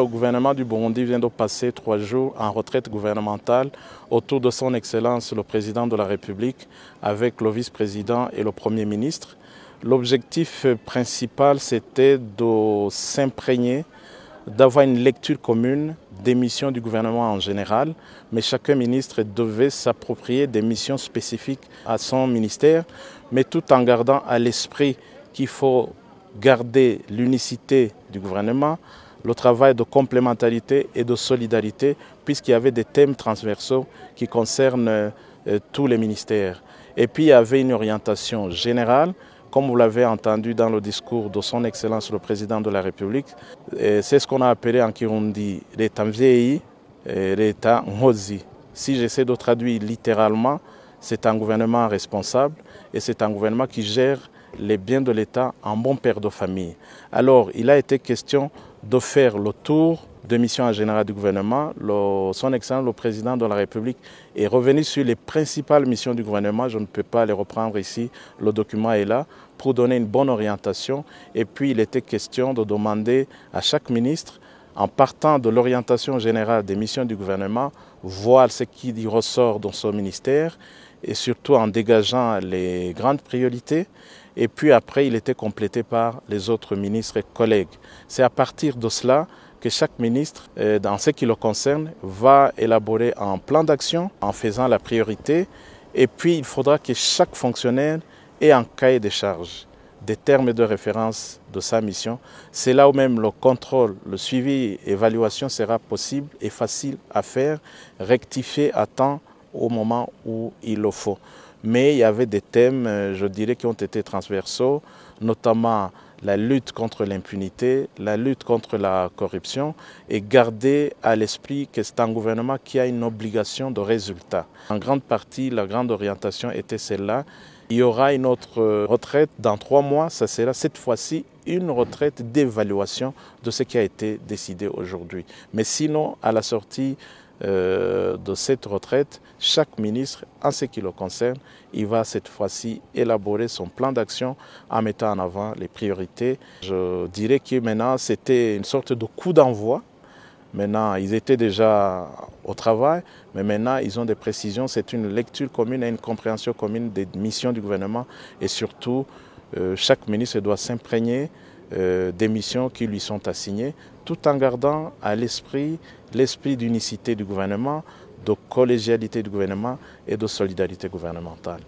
Le gouvernement du Burundi vient de passer trois jours en retraite gouvernementale autour de son Excellence le Président de la République avec le vice-président et le Premier ministre. L'objectif principal, c'était de s'imprégner, d'avoir une lecture commune des missions du gouvernement en général, mais chacun ministre devait s'approprier des missions spécifiques à son ministère, mais tout en gardant à l'esprit qu'il faut garder l'unicité du gouvernement, le travail de complémentarité et de solidarité, puisqu'il y avait des thèmes transversaux qui concernent euh, tous les ministères. Et puis il y avait une orientation générale, comme vous l'avez entendu dans le discours de son Excellence le Président de la République. C'est ce qu'on a appelé en Kirundi l'État vieilli et l'État ngozi. Si j'essaie de traduire littéralement, c'est un gouvernement responsable et c'est un gouvernement qui gère les biens de l'État en bon père de famille. Alors, il a été question de faire le tour de mission en général du gouvernement. Son Excellence, le président de la République, est revenu sur les principales missions du gouvernement. Je ne peux pas les reprendre ici. Le document est là pour donner une bonne orientation. Et puis, il était question de demander à chaque ministre, en partant de l'orientation générale des missions du gouvernement, voir ce qui ressort dans son ministère et surtout en dégageant les grandes priorités. Et puis après, il était complété par les autres ministres et collègues. C'est à partir de cela que chaque ministre, euh, dans ce qui le concerne, va élaborer un plan d'action en faisant la priorité. Et puis, il faudra que chaque fonctionnaire ait un cahier de charges des termes de référence de sa mission. C'est là où même le contrôle, le suivi, évaluation sera possible et facile à faire, rectifier à temps au moment où il le faut. Mais il y avait des thèmes, euh, je dirais, qui ont été transversaux, notamment la lutte contre l'impunité, la lutte contre la corruption et garder à l'esprit que c'est un gouvernement qui a une obligation de résultat. En grande partie, la grande orientation était celle-là. Il y aura une autre euh, retraite dans trois mois, ça sera cette fois-ci une retraite d'évaluation de ce qui a été décidé aujourd'hui. Mais sinon, à la sortie euh, de cette retraite, chaque ministre, en ce qui le concerne, il va cette fois-ci élaborer son plan d'action en mettant en avant les priorités. Je dirais que maintenant, c'était une sorte de coup d'envoi. Maintenant, ils étaient déjà au travail, mais maintenant, ils ont des précisions. C'est une lecture commune et une compréhension commune des missions du gouvernement. Et surtout, euh, chaque ministre doit s'imprégner euh, des missions qui lui sont assignées, tout en gardant à l'esprit l'esprit d'unicité du gouvernement, de collégialité du gouvernement et de solidarité gouvernementale.